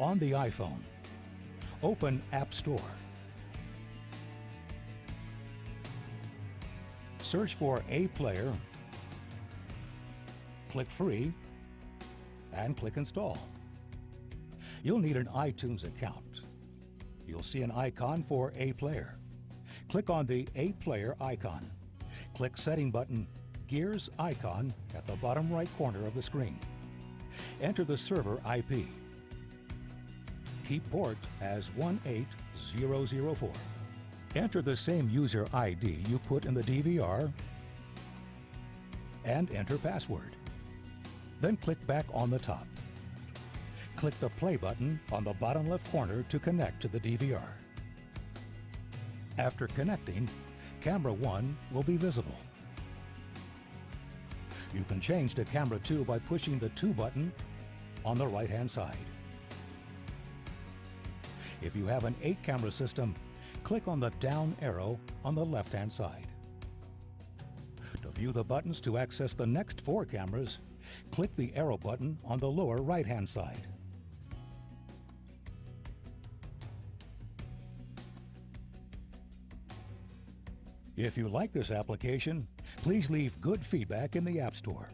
On the iPhone, open App Store. Search for A Player, click Free, and click Install. You'll need an iTunes account. You'll see an icon for A Player. Click on the A Player icon. Click Setting button, Gears icon at the bottom right corner of the screen. Enter the server IP. Keep port as 18004. Enter the same user ID you put in the DVR and enter password. Then click back on the top. Click the play button on the bottom left corner to connect to the DVR. After connecting, camera 1 will be visible. You can change to camera 2 by pushing the 2 button on the right hand side. If you have an 8 camera system, click on the down arrow on the left hand side. To view the buttons to access the next four cameras, click the arrow button on the lower right hand side. If you like this application, please leave good feedback in the App Store.